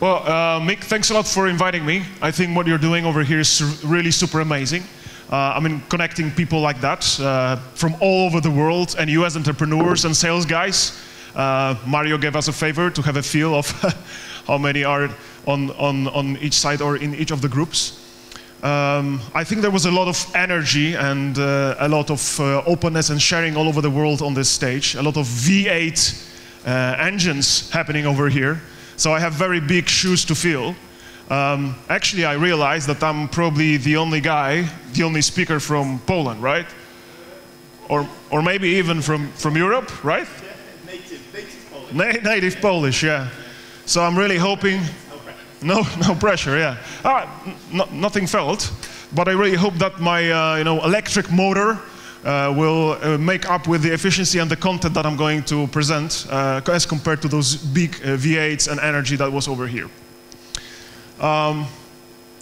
Well, uh, Mick, thanks a lot for inviting me. I think what you're doing over here is really super amazing. Uh, I mean, connecting people like that uh, from all over the world and you as entrepreneurs and sales guys. Uh, Mario gave us a favor to have a feel of how many are on, on, on each side or in each of the groups. Um, I think there was a lot of energy and uh, a lot of uh, openness and sharing all over the world on this stage. A lot of V8 uh, engines happening over here. So I have very big shoes to fill. Um, actually, I realized that I'm probably the only guy, the only speaker from Poland, right? Or, or maybe even from, from Europe, right? Native, native Polish. Na native Polish, yeah. So I'm really hoping no, no pressure, yeah. Ah, nothing felt, but I really hope that my uh, you know, electric motor will uh, make up with the efficiency and the content that I'm going to present uh, as compared to those big uh, V8s and energy that was over here. Um,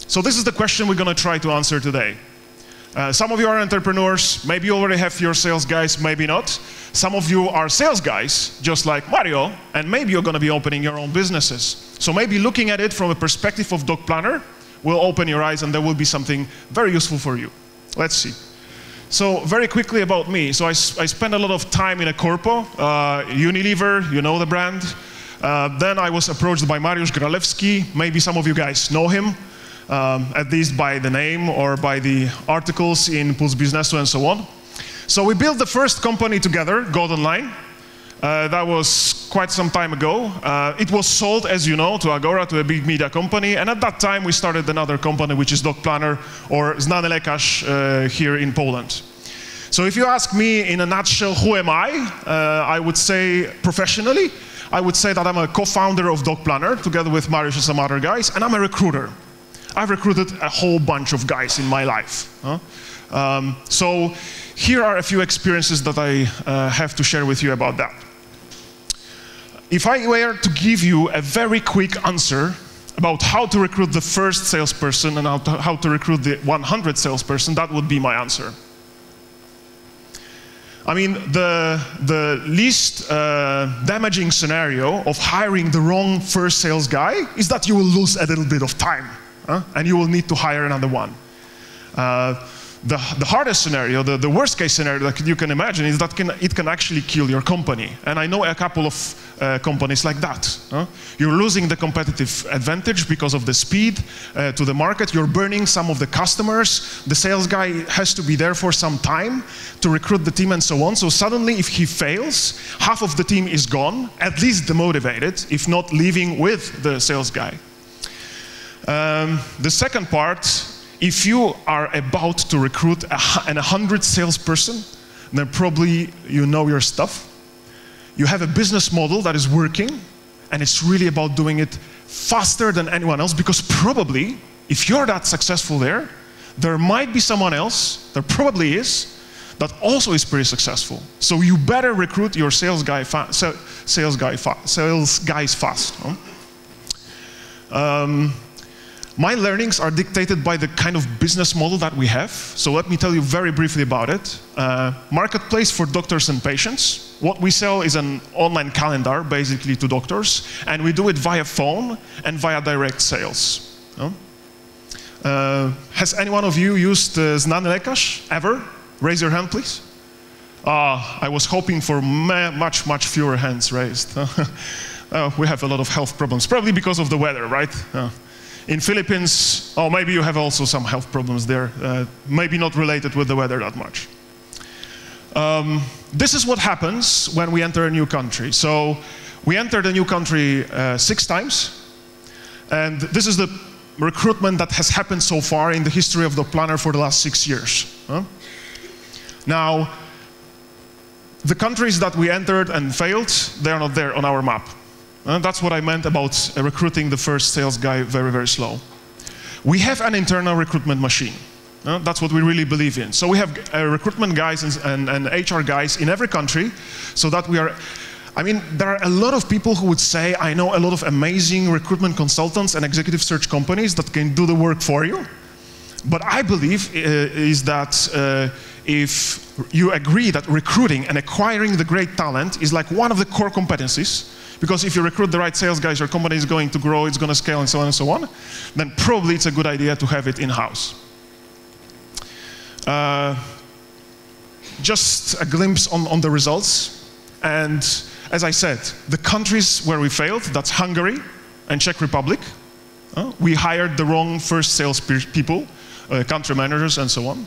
so this is the question we're going to try to answer today. Uh, some of you are entrepreneurs, maybe you already have your sales guys, maybe not. Some of you are sales guys, just like Mario, and maybe you're going to be opening your own businesses. So maybe looking at it from a perspective of Doc Planner will open your eyes and there will be something very useful for you. Let's see. So very quickly about me. So I, I spent a lot of time in a corpo, uh, Unilever, you know the brand. Uh, then I was approached by Mariusz Gralewski. Maybe some of you guys know him um, at least by the name or by the articles in Puls Biznesu and so on. So we built the first company together, GoldenLine. Uh, that was quite some time ago. Uh, it was sold, as you know, to Agora, to a big media company, and at that time we started another company, which is Doc Planner or Lekarz uh, here in Poland. So if you ask me in a nutshell, who am I? Uh, I would say professionally, I would say that I'm a co-founder of Doc Planner, together with Mariusz and some other guys, and I'm a recruiter. I've recruited a whole bunch of guys in my life. Huh? Um, so here are a few experiences that I uh, have to share with you about that. If I were to give you a very quick answer about how to recruit the first salesperson and how to, how to recruit the 100 salesperson, that would be my answer. I mean, the, the least uh, damaging scenario of hiring the wrong first sales guy is that you will lose a little bit of time uh, and you will need to hire another one. Uh, the, the hardest scenario, the, the worst case scenario that you can imagine is that can, it can actually kill your company. And I know a couple of uh, companies like that. Huh? You're losing the competitive advantage because of the speed uh, to the market. You're burning some of the customers. The sales guy has to be there for some time to recruit the team and so on. So suddenly, if he fails, half of the team is gone, at least demotivated, if not leaving with the sales guy. Um, the second part, if you are about to recruit a, an 100 salesperson, then probably you know your stuff. You have a business model that is working, and it's really about doing it faster than anyone else because probably, if you're that successful there, there might be someone else, there probably is, that also is pretty successful. So you better recruit your sales guy, sales guy, sales guys fast. Huh? Um, my learnings are dictated by the kind of business model that we have. So let me tell you very briefly about it. Uh, marketplace for doctors and patients. What we sell is an online calendar, basically, to doctors, and we do it via phone and via direct sales. Uh, has any one of you used uh, Lekarz ever? Raise your hand, please. Uh, I was hoping for much, much fewer hands raised. Uh, we have a lot of health problems, probably because of the weather, right? In Philippines, oh, maybe you have also some health problems there, uh, maybe not related with the weather that much. Um, this is what happens when we enter a new country. So we entered a new country uh, six times, and this is the recruitment that has happened so far in the history of the planner for the last six years. Huh? Now, the countries that we entered and failed, they are not there on our map. And uh, that's what I meant about uh, recruiting the first sales guy very, very slow. We have an internal recruitment machine. Uh, that's what we really believe in. So we have uh, recruitment guys and, and, and, HR guys in every country so that we are, I mean, there are a lot of people who would say, I know a lot of amazing recruitment consultants and executive search companies that can do the work for you. But I believe uh, is that uh, if you agree that recruiting and acquiring the great talent is like one of the core competencies. Because if you recruit the right sales guys, your company is going to grow, it's going to scale, and so on and so on. Then probably it's a good idea to have it in house. Uh, just a glimpse on, on the results. And as I said, the countries where we failed, that's Hungary and Czech Republic. Uh, we hired the wrong first sales people, uh, country managers, and so on.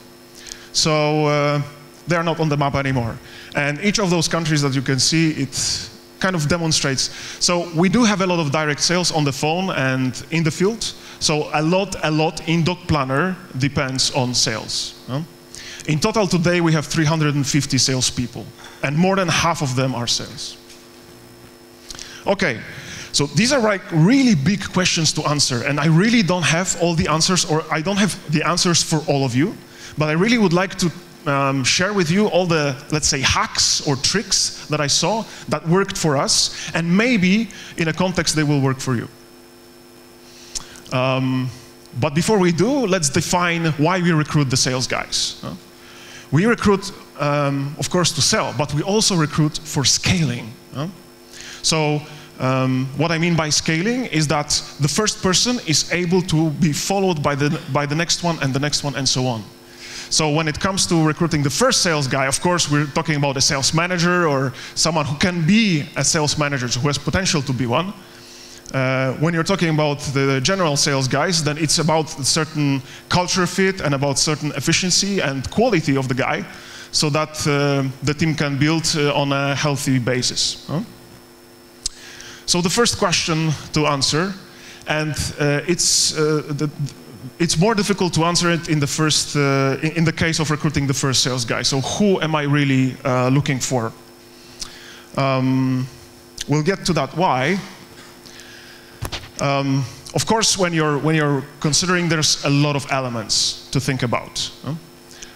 So uh, they're not on the map anymore. And each of those countries that you can see, it kind of demonstrates. So we do have a lot of direct sales on the phone and in the field. So a lot, a lot in Doc Planner depends on sales. In total today, we have 350 salespeople, and more than half of them are sales. Okay, so these are like really big questions to answer, and I really don't have all the answers, or I don't have the answers for all of you, but I really would like to um, share with you all the, let's say, hacks or tricks that I saw that worked for us, and maybe in a context they will work for you. Um, but before we do, let's define why we recruit the sales guys. Huh? We recruit, um, of course, to sell, but we also recruit for scaling. Huh? So um, what I mean by scaling is that the first person is able to be followed by the, by the next one and the next one and so on. So when it comes to recruiting the first sales guy, of course, we're talking about a sales manager or someone who can be a sales manager, so who has potential to be one. Uh, when you're talking about the general sales guys, then it's about certain culture fit and about certain efficiency and quality of the guy so that uh, the team can build uh, on a healthy basis. Huh? So the first question to answer, and uh, it's, uh, the, it's more difficult to answer it in the first, uh, in the case of recruiting the first sales guy. So who am I really looking for? Um, we'll get to that why, um, of course, when you're, when you're considering, there's a lot of elements to think about. Huh?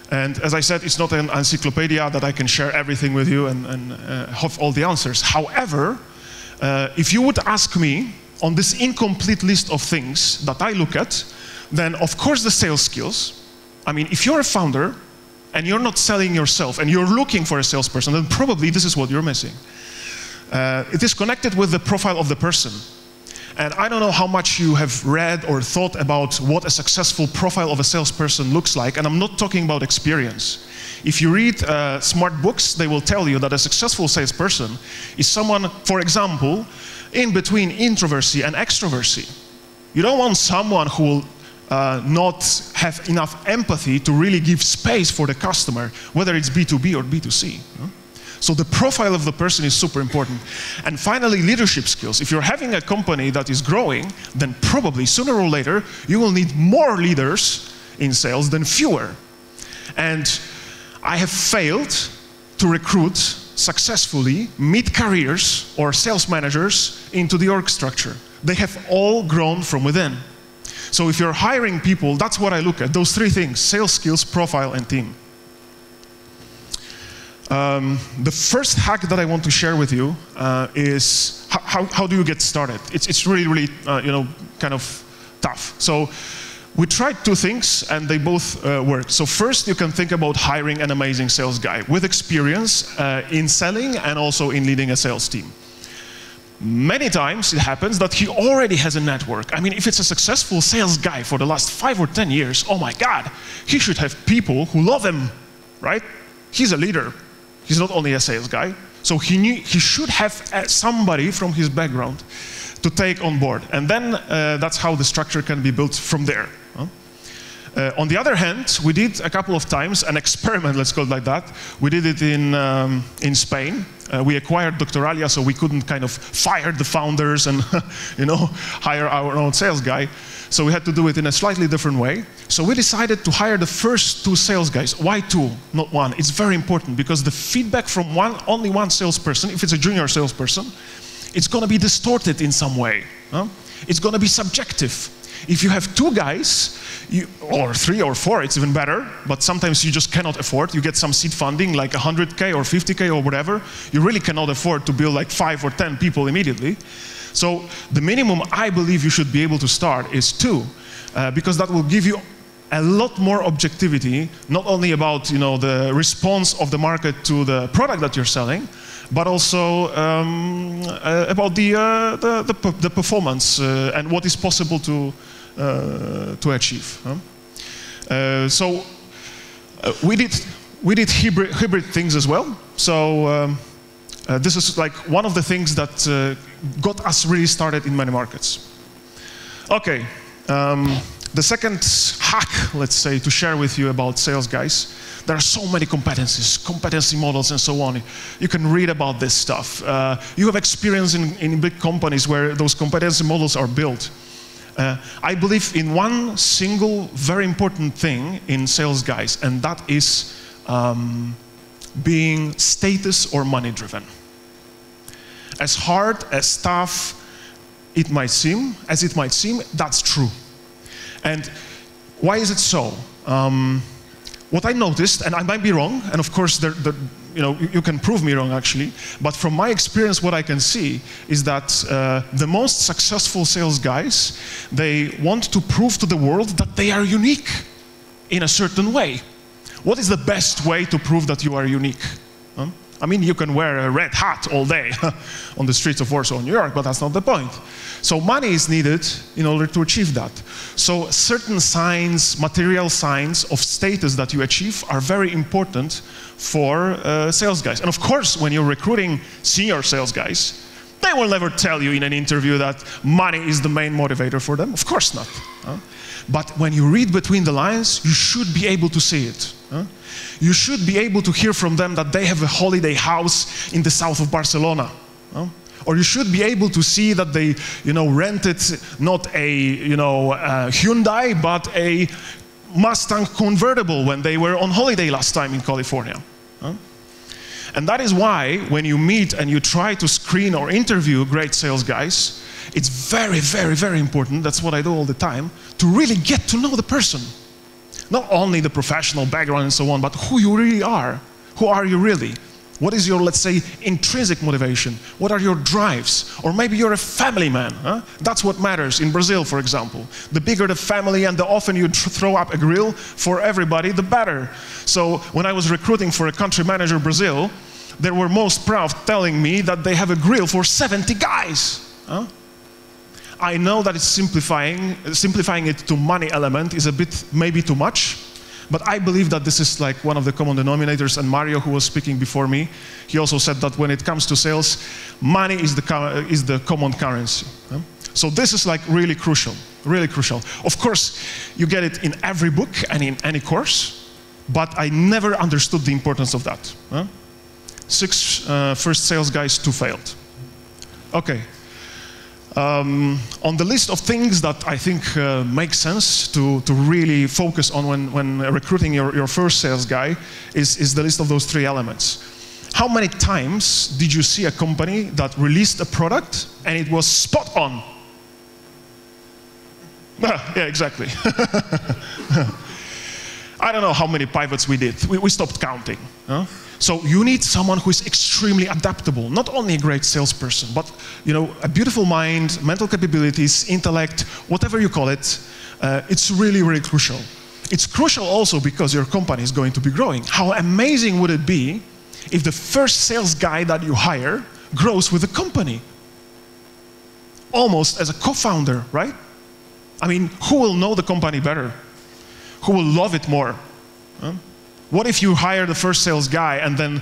And as I said, it's not an encyclopedia that I can share everything with you and, and uh, have all the answers. However, uh, if you would ask me on this incomplete list of things that I look at, then of course the sales skills. I mean, if you're a founder and you're not selling yourself and you're looking for a salesperson, then probably this is what you're missing. Uh, it is connected with the profile of the person. And I don't know how much you have read or thought about what a successful profile of a salesperson looks like, and I'm not talking about experience. If you read uh, smart books, they will tell you that a successful salesperson is someone, for example, in between introversy and extroversy. You don't want someone who will uh, not have enough empathy to really give space for the customer, whether it's B2B or B2C. So the profile of the person is super important. And finally, leadership skills. If you're having a company that is growing, then probably sooner or later you will need more leaders in sales than fewer. And I have failed to recruit successfully mid-careers or sales managers into the org structure. They have all grown from within. So if you're hiring people, that's what I look at, those three things, sales skills, profile, and team. Um, the first hack that I want to share with you uh, is how, how, do you get started? It's, it's really, really, uh, you know, kind of tough. So we tried two things and they both uh, work. So first you can think about hiring an amazing sales guy with experience uh, in selling and also in leading a sales team. Many times it happens that he already has a network. I mean, if it's a successful sales guy for the last five or 10 years, oh my God, he should have people who love him, right? He's a leader. He's not only a sales guy. So he, knew, he should have somebody from his background to take on board. And then uh, that's how the structure can be built from there. Uh, on the other hand, we did a couple of times an experiment, let's call it like that. We did it in, um, in Spain. Uh, we acquired Doctoralia, so we couldn't kind of fire the founders and you know, hire our own sales guy. So we had to do it in a slightly different way. So we decided to hire the first two sales guys. Why two, not one? It's very important because the feedback from one, only one salesperson, if it's a junior salesperson, it's going to be distorted in some way. Huh? It's going to be subjective. If you have two guys, you, or three or four, it's even better, but sometimes you just cannot afford. You get some seed funding, like 100K or 50K or whatever. You really cannot afford to build like five or 10 people immediately. So the minimum I believe you should be able to start is two, uh, because that will give you a lot more objectivity, not only about you know, the response of the market to the product that you're selling, but also um, uh, about the, uh, the, the, the, performance uh, and what is possible to, to achieve. Huh? Uh, so we, did, we did hybrid, hybrid things as well. So um, this is like one of the things that got us really started in many markets. Okay. Um, the second hack, let's say, to share with you about sales guys, there are so many competencies, competency models, and so on. You can read about this stuff. Uh, you have experience in, in big companies where those competency models are built. Uh, I believe in one single very important thing in sales guys, and that is um, being status or money driven. As hard as tough it might seem, as it might seem, that's true. And why is it so? Um, what I noticed, and I might be wrong, and of course, there, there, you, know, you, can prove me wrong actually, but from my experience, what I can see is that uh, the most successful sales guys, they want to prove to the world that they are unique in a certain way. What is the best way to prove that you are unique? I mean, you can wear a red hat all day on the streets of Warsaw, New York, but that's not the point. So money is needed in order to achieve that. So certain signs, material signs of status that you achieve are very important for uh, sales guys. And of course, when you're recruiting senior sales guys, they will never tell you in an interview that money is the main motivator for them. Of course not. Huh? But when you read between the lines, you should be able to see it. Huh? You should be able to hear from them that they have a holiday house in the south of Barcelona. Huh? Or you should be able to see that they, you know, rented not a, you know, Hyundai, but a Mustang convertible when they were on holiday last time in California. Huh? And that is why when you meet and you try to screen or interview great sales guys, it's very, very, very important, that's what I do all the time, to really get to know the person. Not only the professional background and so on, but who you really are. Who are you really? What is your, let's say, intrinsic motivation? What are your drives? Or maybe you're a family man. Huh? That's what matters in Brazil, for example. The bigger the family and the often you throw up a grill for everybody, the better. So when I was recruiting for a country manager Brazil, they were most proud telling me that they have a grill for 70 guys. Huh? I know that it's simplifying, simplifying it to money element is a bit maybe too much, but I believe that this is like one of the common denominators. And Mario, who was speaking before me, he also said that when it comes to sales, money is the, is the common currency. So this is like really crucial, really crucial. Of course, you get it in every book and in any course, but I never understood the importance of that. Six uh, first sales guys, two failed. Okay, um, on the list of things that I think uh, make sense to, to really focus on when, when recruiting your, your first sales guy is, is the list of those three elements. How many times did you see a company that released a product and it was spot on? yeah, exactly. I don't know how many pivots we did. We, we stopped counting. Huh? So you need someone who is extremely adaptable, not only a great salesperson, but you know, a beautiful mind, mental capabilities, intellect, whatever you call it. Uh, it's really, really crucial. It's crucial also because your company is going to be growing. How amazing would it be if the first sales guy that you hire grows with the company? Almost as a co-founder, right? I mean, who will know the company better? Who will love it more? Huh? What if you hire the first sales guy and then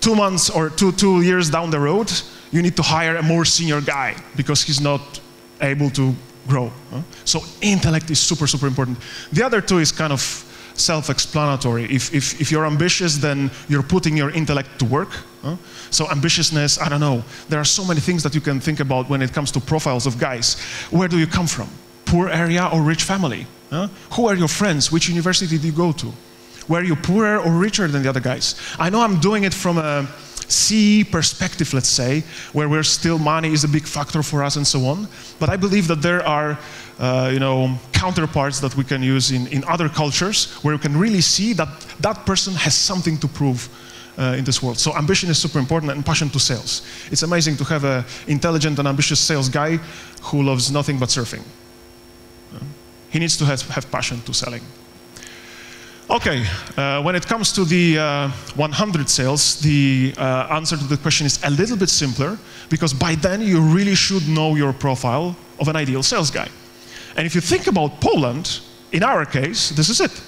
two months or two, two years down the road, you need to hire a more senior guy because he's not able to grow. Huh? So intellect is super, super important. The other two is kind of self-explanatory. If, if, if you're ambitious, then you're putting your intellect to work. Huh? So ambitiousness, I don't know. There are so many things that you can think about when it comes to profiles of guys. Where do you come from? Poor area or rich family? Huh? Who are your friends? Which university do you go to? Were you poorer or richer than the other guys? I know I'm doing it from a C perspective, let's say, where we're still money is a big factor for us and so on. But I believe that there are, uh, you know, counterparts that we can use in, in other cultures where you can really see that that person has something to prove uh, in this world. So ambition is super important and passion to sales. It's amazing to have an intelligent and ambitious sales guy who loves nothing but surfing. He needs to have, have passion to selling. Okay, uh, when it comes to the uh, 100 sales, the uh, answer to the question is a little bit simpler because by then you really should know your profile of an ideal sales guy. And if you think about Poland, in our case, this is it.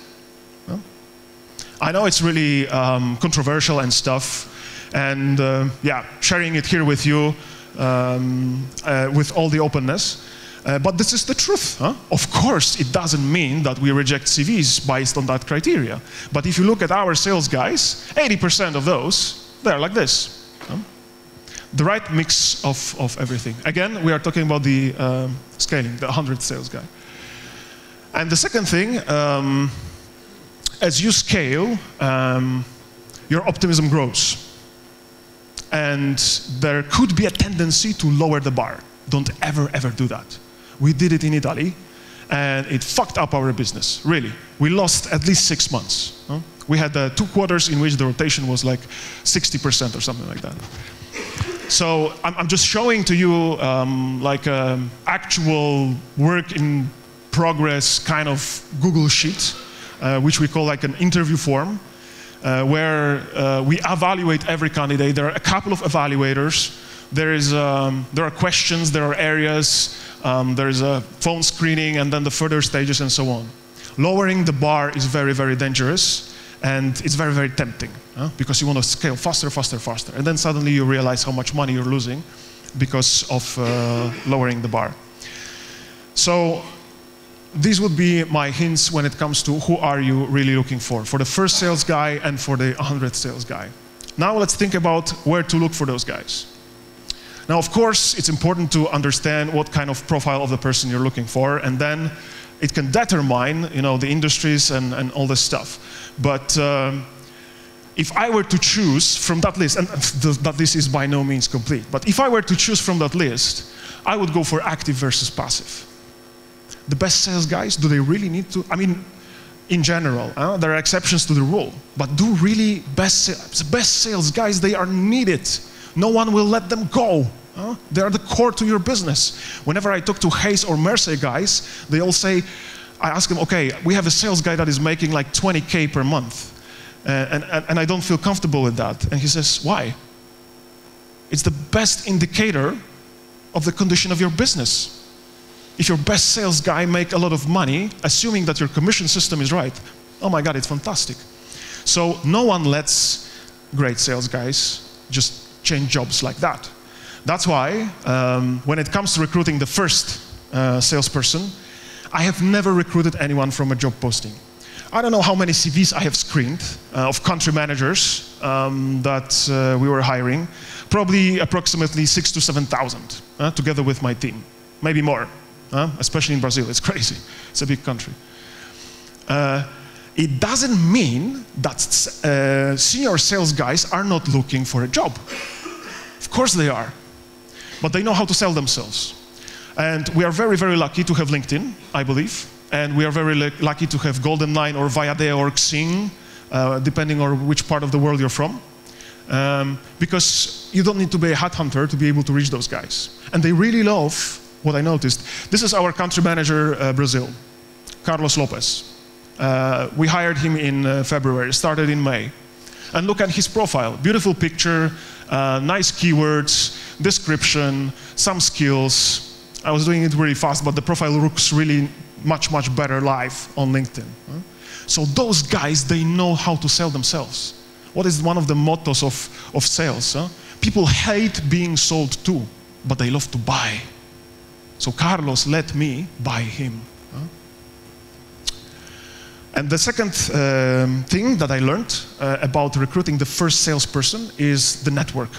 I know it's really um, controversial and stuff, and uh, yeah, sharing it here with you um, uh, with all the openness. Uh, but this is the truth. Huh? Of course, it doesn't mean that we reject CVs based on that criteria. But if you look at our sales guys, 80% of those, they're like this. Huh? The right mix of, of everything. Again, we are talking about the um, scaling, the 100 sales guy. And the second thing, um, as you scale, um, your optimism grows. And there could be a tendency to lower the bar. Don't ever, ever do that. We did it in Italy, and it fucked up our business, really. We lost at least six months. Huh? We had uh, two quarters in which the rotation was like 60% or something like that. So I'm, I'm just showing to you um, like um, actual work in progress kind of Google sheet, uh, which we call like an interview form, uh, where uh, we evaluate every candidate. There are a couple of evaluators. There, is, um, there are questions, there are areas, um, there is a phone screening, and then the further stages and so on. Lowering the bar is very, very dangerous, and it's very, very tempting huh? because you want to scale faster, faster, faster. And then suddenly you realize how much money you're losing because of uh, lowering the bar. So these would be my hints when it comes to who are you really looking for, for the first sales guy and for the 100th sales guy. Now let's think about where to look for those guys. Now, of course, it's important to understand what kind of profile of the person you're looking for, and then it can determine, you know, the industries and, and all this stuff. But um, if I were to choose from that list, and that list is by no means complete, but if I were to choose from that list, I would go for active versus passive. The best sales guys, do they really need to? I mean, in general, uh, there are exceptions to the rule, but do really best, best sales guys, they are needed. No one will let them go. Huh? They are the core to your business. Whenever I talk to Hayes or Mercer guys, they all say, I ask them, okay, we have a sales guy that is making like 20K per month. Uh, and, and, and I don't feel comfortable with that. And he says, why? It's the best indicator of the condition of your business. If your best sales guy make a lot of money, assuming that your commission system is right, oh my God, it's fantastic. So no one lets great sales guys just change jobs like that. That's why, um, when it comes to recruiting the first uh, salesperson, I have never recruited anyone from a job posting. I don't know how many CVs I have screened uh, of country managers um, that uh, we were hiring. Probably approximately six to 7,000, uh, together with my team. Maybe more, uh, especially in Brazil. It's crazy. It's a big country. Uh, it doesn't mean that uh, senior sales guys are not looking for a job. Of course they are but they know how to sell themselves. And we are very, very lucky to have LinkedIn, I believe. And we are very lucky to have GoldenLine or Viadeo or Xing, uh, depending on which part of the world you're from. Um, because you don't need to be a headhunter to be able to reach those guys. And they really love what I noticed. This is our country manager, uh, Brazil, Carlos Lopez. Uh, we hired him in uh, February, started in May. And look at his profile. Beautiful picture, uh, nice keywords, description, some skills. I was doing it really fast, but the profile looks really much, much better live on LinkedIn. So those guys, they know how to sell themselves. What is one of the mottos of, of sales? Huh? People hate being sold to, but they love to buy. So Carlos let me buy him. And the second um, thing that I learned uh, about recruiting the first salesperson is the network.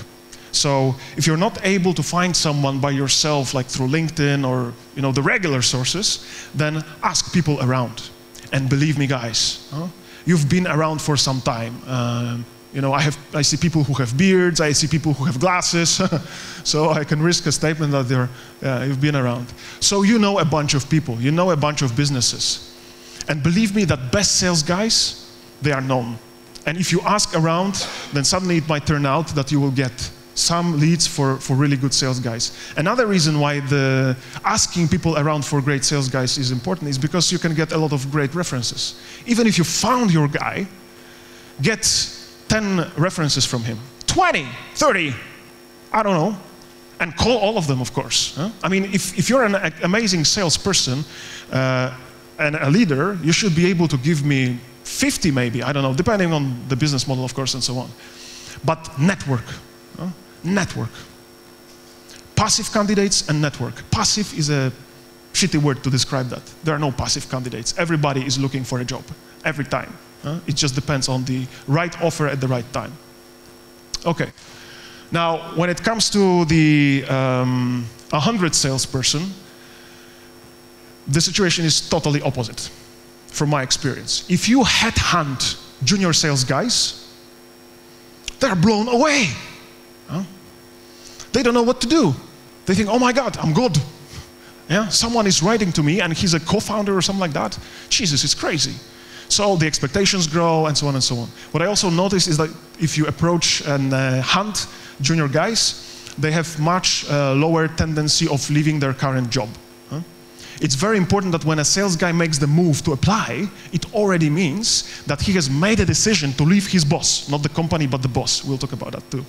So if you're not able to find someone by yourself, like through LinkedIn or you know the regular sources, then ask people around. And believe me, guys, huh? you've been around for some time. Um, you know, I, have, I see people who have beards, I see people who have glasses, so I can risk a statement that they're, you've been around. So you know a bunch of people, you know a bunch of businesses. And believe me that best sales guys, they are known. And if you ask around, then suddenly it might turn out that you will get some leads for, for really good sales guys. Another reason why the asking people around for great sales guys is important is because you can get a lot of great references. Even if you found your guy, get 10 references from him, 20, 30, I don't know, and call all of them, of course. Huh? I mean, if, if you're an amazing salesperson uh, and a leader, you should be able to give me 50 maybe, I don't know, depending on the business model, of course, and so on. But network, huh? network. Passive candidates and network. Passive is a shitty word to describe that. There are no passive candidates. Everybody is looking for a job, every time. Huh? It just depends on the right offer at the right time. Okay. Now, when it comes to the um, 100 salesperson, the situation is totally opposite from my experience. If you headhunt junior sales guys, they're blown away. Huh? They don't know what to do. They think, oh my God, I'm good. Yeah, someone is writing to me and he's a co-founder or something like that. Jesus, it's crazy. So the expectations grow and so on and so on. What I also notice is that if you approach and uh, hunt junior guys, they have much uh, lower tendency of leaving their current job. It's very important that when a sales guy makes the move to apply, it already means that he has made a decision to leave his boss, not the company, but the boss. We'll talk about that too.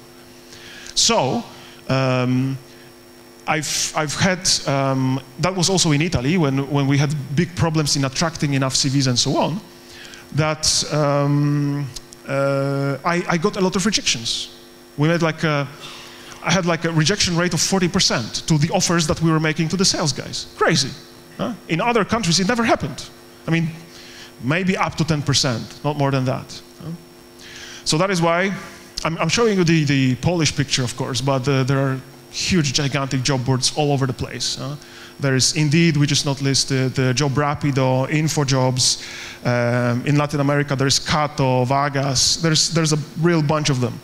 So, um, I've, I've had, um, that was also in Italy when, when we had big problems in attracting enough CVs and so on, that um, uh, I, I got a lot of rejections. We made like a, I had like a rejection rate of 40% to the offers that we were making to the sales guys. Crazy. Huh? In other countries, it never happened. I mean, maybe up to 10%, not more than that. Huh? So that is why I'm, I'm, showing you the, the Polish picture, of course, but uh, there are huge, gigantic job boards all over the place. Huh? There is Indeed, which is not listed, the Jobrapido, InfoJobs. Um, in Latin America, there's Catho, Vagas. There's, there's a real bunch of them.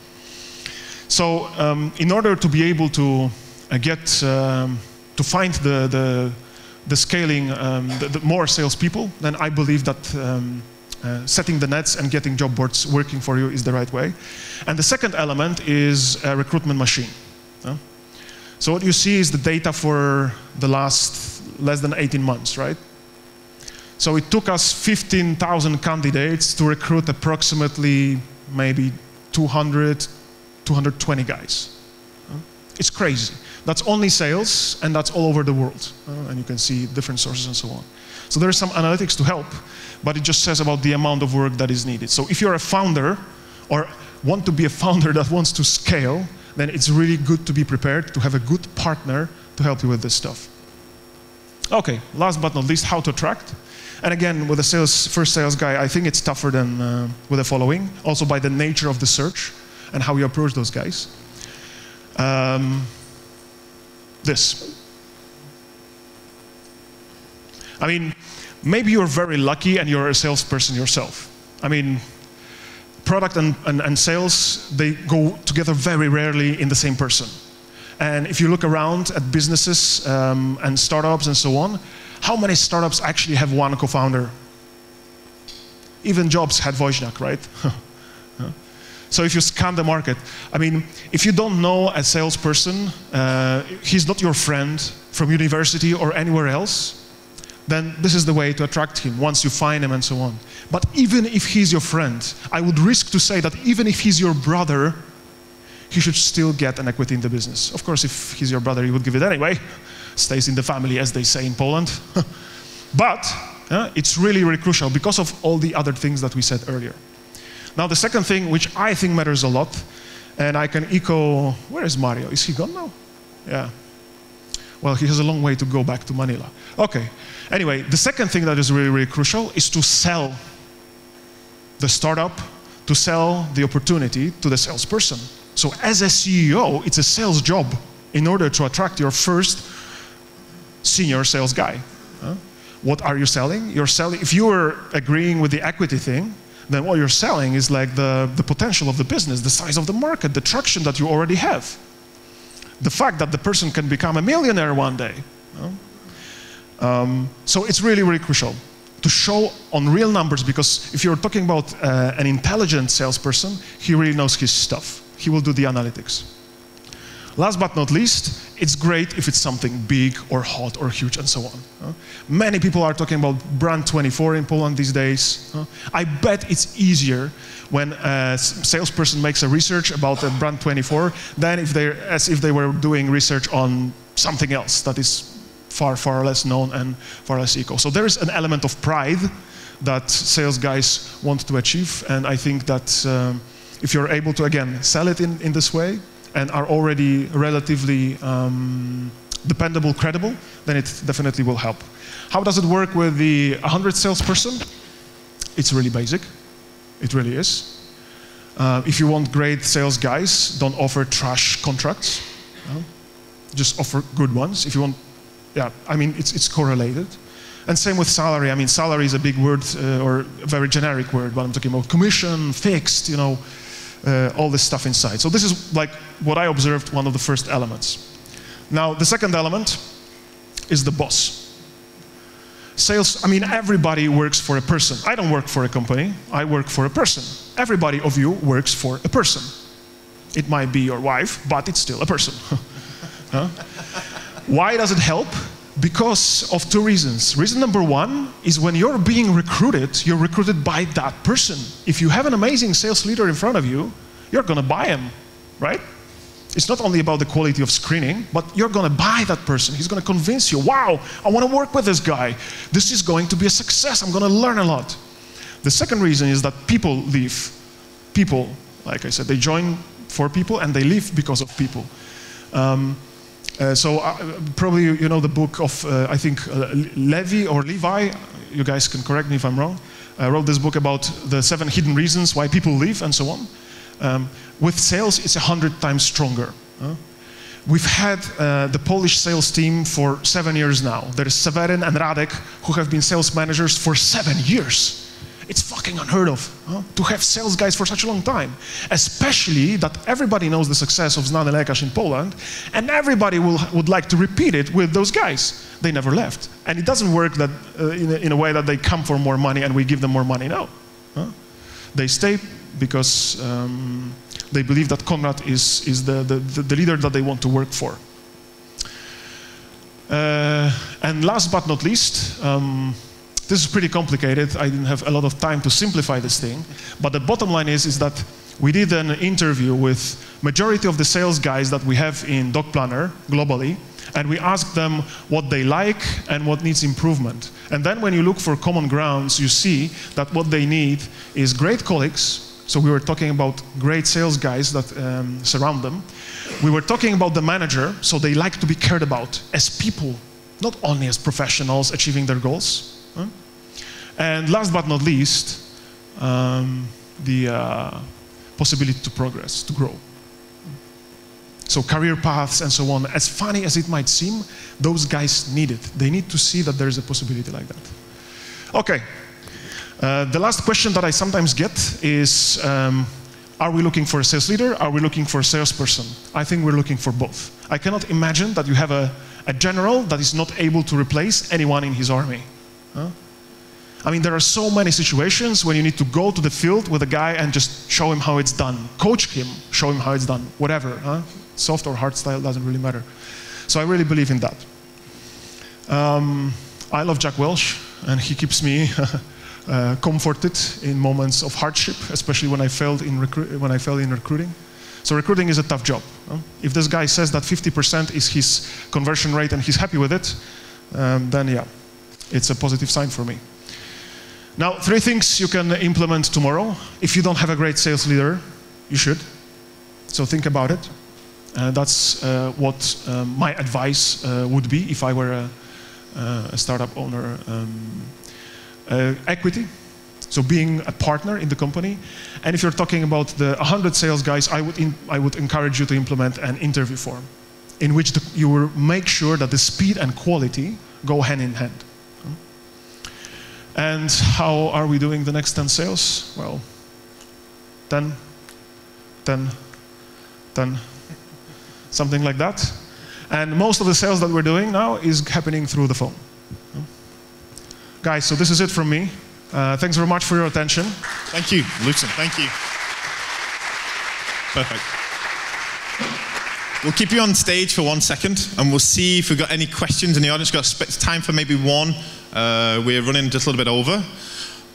So um, in order to be able to uh, get, um, to find the, the, the scaling, um, the, the more salespeople, then I believe that um, uh, setting the nets and getting job boards working for you is the right way. And the second element is a recruitment machine. Uh, so what you see is the data for the last less than 18 months, right? So it took us 15,000 candidates to recruit approximately maybe 200, 220 guys. It's crazy. That's only sales, and that's all over the world. Uh, and you can see different sources and so on. So there's some analytics to help, but it just says about the amount of work that is needed. So if you're a founder or want to be a founder that wants to scale, then it's really good to be prepared to have a good partner to help you with this stuff. Okay, last but not least, how to attract. And again, with a sales, first sales guy, I think it's tougher than uh, with a following, also by the nature of the search and how you approach those guys. Um, this. I mean, maybe you're very lucky and you're a salesperson yourself. I mean, product and, and, and, sales, they go together very rarely in the same person. And if you look around at businesses um, and startups and so on, how many startups actually have one co-founder? Even Jobs had Wozniak, right? So if you scan the market, I mean, if you don't know a salesperson, uh, he's not your friend from university or anywhere else, then this is the way to attract him once you find him and so on. But even if he's your friend, I would risk to say that even if he's your brother, he should still get an equity in the business. Of course, if he's your brother, he would give it anyway. Stays in the family, as they say in Poland. but uh, it's really, really crucial because of all the other things that we said earlier. Now, the second thing, which I think matters a lot, and I can echo, where is Mario? Is he gone now? Yeah. Well, he has a long way to go back to Manila. Okay. Anyway, the second thing that is really, really crucial is to sell the startup, to sell the opportunity to the salesperson. So, as a CEO, it's a sales job in order to attract your first senior sales guy. Huh? What are you selling? You're selling, if you were agreeing with the equity thing, then what you're selling is like the, the potential of the business, the size of the market, the traction that you already have. The fact that the person can become a millionaire one day. You know? um, so it's really, really crucial to show on real numbers because if you're talking about uh, an intelligent salesperson, he really knows his stuff. He will do the analytics. Last but not least, it's great if it's something big or hot or huge and so on. Many people are talking about brand 24 in Poland these days. I bet it's easier when a salesperson makes a research about a brand 24 than if they as if they were doing research on something else that is far, far less known and far less eco. So there is an element of pride that sales guys want to achieve, and I think that um, if you're able to, again, sell it in, in this way, and are already relatively um, dependable, credible, then it definitely will help. How does it work with the 100 salesperson? It's really basic. It really is. Uh, if you want great sales guys, don't offer trash contracts. just offer good ones. If you want, yeah, I mean, it's, it's correlated. And same with salary. I mean, salary is a big word uh, or a very generic word, but I'm talking about commission, fixed, you know, uh, all this stuff inside. So this is like what I observed, one of the first elements. Now, the second element is the boss. Sales, I mean, everybody works for a person. I don't work for a company, I work for a person. Everybody of you works for a person. It might be your wife, but it's still a person. huh? Why does it help? Because of two reasons. Reason number one is when you're being recruited, you're recruited by that person. If you have an amazing sales leader in front of you, you're going to buy him, right? It's not only about the quality of screening, but you're going to buy that person. He's going to convince you, wow, I want to work with this guy. This is going to be a success. I'm going to learn a lot. The second reason is that people leave. People, like I said, they join for people and they leave because of people. Um, uh, so uh, probably you know the book of uh, I think uh, Levi or Levi. You guys can correct me if I'm wrong. I wrote this book about the seven hidden reasons why people leave and so on. Um, with sales, it's a hundred times stronger. We've had uh, the Polish sales team for seven years now. There is Severin and Radek who have been sales managers for seven years. It's fucking unheard of huh? to have sales guys for such a long time. Especially that everybody knows the success of Lekarz in Poland, and everybody will, would like to repeat it with those guys. They never left. And it doesn't work that, uh, in, a, in, a, way that they come for more money and we give them more money. No. Huh? They stay because um, they believe that Konrad is, is the, the, the, leader that they want to work for. Uh, and last but not least, um, this is pretty complicated. I didn't have a lot of time to simplify this thing. But the bottom line is, is that we did an interview with majority of the sales guys that we have in DocPlanner globally, and we asked them what they like and what needs improvement. And then when you look for common grounds, you see that what they need is great colleagues. So we were talking about great sales guys that um, surround them. We were talking about the manager, so they like to be cared about as people, not only as professionals achieving their goals. And last but not least, um, the uh, possibility to progress, to grow. So career paths and so on, as funny as it might seem, those guys need it. They need to see that there is a possibility like that. Okay. Uh, the last question that I sometimes get is, um, are we looking for a sales leader? Are we looking for a salesperson? I think we're looking for both. I cannot imagine that you have a, a general that is not able to replace anyone in his army. Huh? I mean, there are so many situations when you need to go to the field with a guy and just show him how it's done. Coach him, show him how it's done, whatever. Huh? Soft or hard style doesn't really matter. So I really believe in that. Um, I love Jack Welch, and he keeps me uh, comforted in moments of hardship, especially when I failed in, when I failed in recruiting. So recruiting is a tough job. Huh? If this guy says that 50% is his conversion rate and he's happy with it, um, then yeah, it's a positive sign for me. Now, three things you can implement tomorrow. If you don't have a great sales leader, you should. So think about it. Uh, that's uh, what um, my advice uh, would be if I were a, uh, a startup owner. Um, uh, equity, so being a partner in the company. And if you're talking about the 100 sales guys, I would, I would encourage you to implement an interview form in which the, you will make sure that the speed and quality go hand in hand. And how are we doing the next 10 sales? Well, 10, 10, 10, something like that. And most of the sales that we're doing now is happening through the phone. Guys, so this is it from me. Uh, thanks very much for your attention. Thank you, Lucjan. Thank you. Perfect. We'll keep you on stage for one second, and we'll see if we've got any questions in the audience. We've got time for maybe one. Uh, we're running just a little bit over,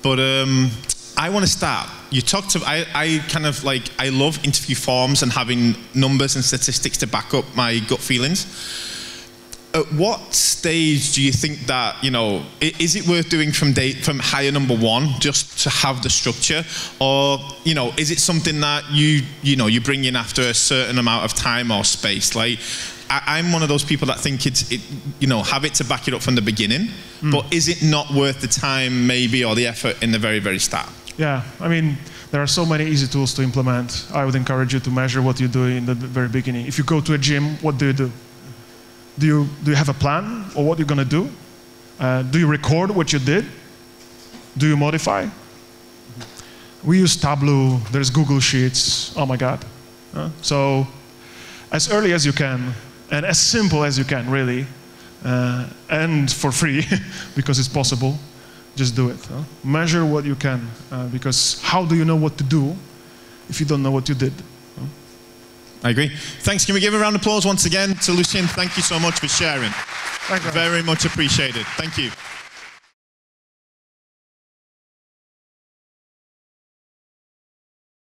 but um, I want to start. You talked to I, I kind of like I love interview forms and having numbers and statistics to back up my gut feelings at what stage do you think that you know is it worth doing from day from hire number one just to have the structure? Or you know is it something that you you know you bring in after a certain amount of time or space? Like I, am one of those people that think it's it, you know have it to back it up from the beginning mm. but is it not worth the time maybe or the effort in the very very start? Yeah i mean there are so many easy tools to implement. I would encourage you to measure what you do in the very beginning. If you go to a gym what do you do do you, do you have a plan or what you're going to do? Uh, do you record what you did? Do you modify? We use Tableau, there's Google Sheets, oh my God. Uh, so, as early as you can, and as simple as you can, really, uh, and for free, because it's possible, just do it. Measure what you can, uh, because how do you know what to do if you don't know what you did? I agree. Thanks. Can we give a round of applause once again to Lucjan? Thank you so much for sharing. Thank you. Very much appreciated. Thank you.